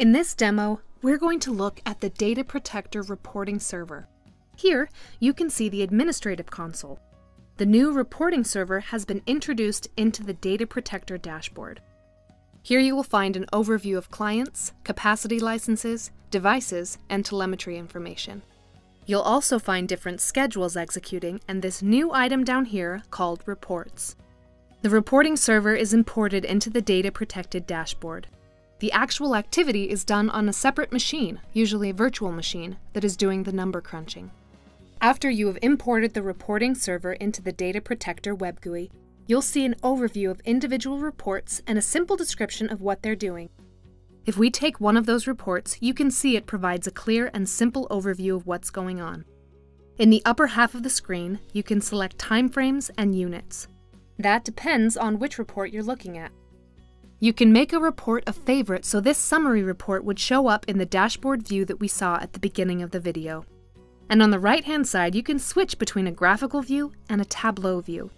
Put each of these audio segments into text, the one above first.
In this demo, we're going to look at the Data Protector reporting server. Here, you can see the administrative console. The new reporting server has been introduced into the Data Protector dashboard. Here you will find an overview of clients, capacity licenses, devices, and telemetry information. You'll also find different schedules executing and this new item down here called Reports. The reporting server is imported into the Data Protector dashboard. The actual activity is done on a separate machine, usually a virtual machine, that is doing the number crunching. After you have imported the reporting server into the Data Protector web GUI, you'll see an overview of individual reports and a simple description of what they're doing. If we take one of those reports, you can see it provides a clear and simple overview of what's going on. In the upper half of the screen, you can select timeframes and units. That depends on which report you're looking at. You can make a report a favorite so this summary report would show up in the dashboard view that we saw at the beginning of the video. And on the right-hand side, you can switch between a graphical view and a Tableau view.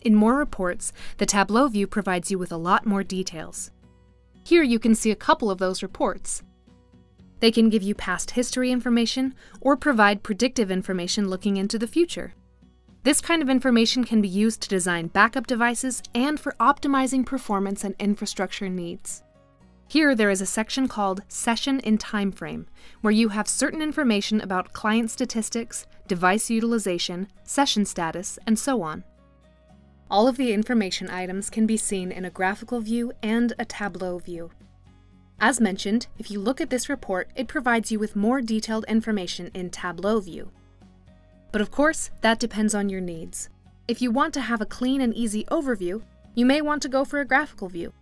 In more reports, the Tableau view provides you with a lot more details. Here you can see a couple of those reports. They can give you past history information or provide predictive information looking into the future. This kind of information can be used to design backup devices and for optimizing performance and infrastructure needs. Here there is a section called Session in Timeframe, where you have certain information about client statistics, device utilization, session status, and so on. All of the information items can be seen in a graphical view and a Tableau view. As mentioned, if you look at this report, it provides you with more detailed information in Tableau view. But of course, that depends on your needs. If you want to have a clean and easy overview, you may want to go for a graphical view.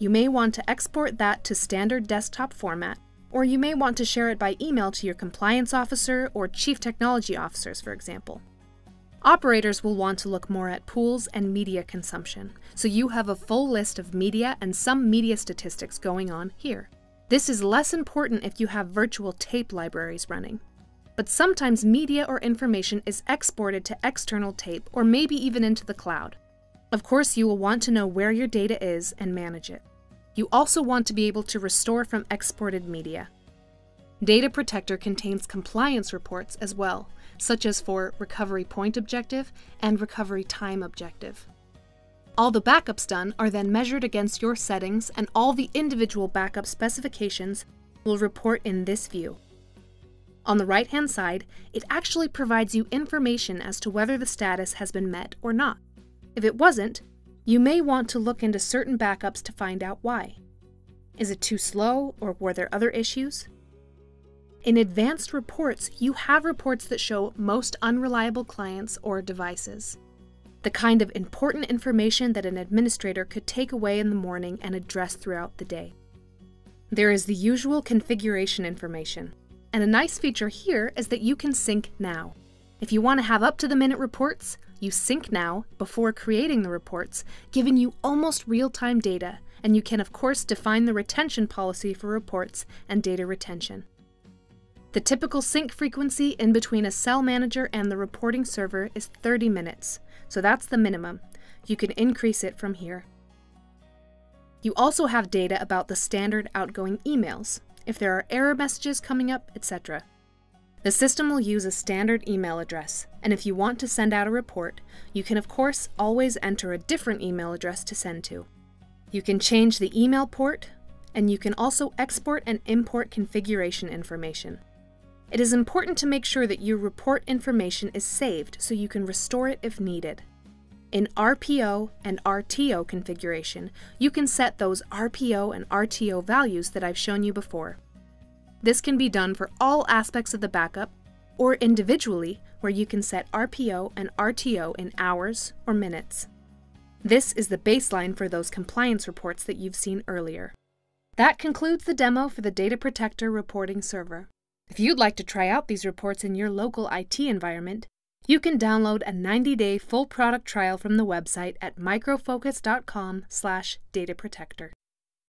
You may want to export that to standard desktop format, or you may want to share it by email to your compliance officer or chief technology officers, for example. Operators will want to look more at pools and media consumption, so you have a full list of media and some media statistics going on here. This is less important if you have virtual tape libraries running but sometimes media or information is exported to external tape or maybe even into the cloud. Of course, you will want to know where your data is and manage it. You also want to be able to restore from exported media. Data Protector contains compliance reports as well, such as for recovery point objective and recovery time objective. All the backups done are then measured against your settings and all the individual backup specifications will report in this view. On the right hand side, it actually provides you information as to whether the status has been met or not. If it wasn't, you may want to look into certain backups to find out why. Is it too slow or were there other issues? In advanced reports, you have reports that show most unreliable clients or devices. The kind of important information that an administrator could take away in the morning and address throughout the day. There is the usual configuration information, and a nice feature here is that you can sync now. If you want to have up to the minute reports, you sync now before creating the reports, giving you almost real time data, and you can, of course, define the retention policy for reports and data retention. The typical sync frequency in between a cell manager and the reporting server is 30 minutes, so that's the minimum. You can increase it from here. You also have data about the standard outgoing emails, if there are error messages coming up, etc. The system will use a standard email address, and if you want to send out a report, you can of course always enter a different email address to send to. You can change the email port, and you can also export and import configuration information. It is important to make sure that your report information is saved so you can restore it if needed. In RPO and RTO configuration, you can set those RPO and RTO values that I've shown you before. This can be done for all aspects of the backup, or individually, where you can set RPO and RTO in hours or minutes. This is the baseline for those compliance reports that you've seen earlier. That concludes the demo for the Data Protector reporting server. If you'd like to try out these reports in your local IT environment, you can download a 90-day full product trial from the website at microfocus.com/dataprotector.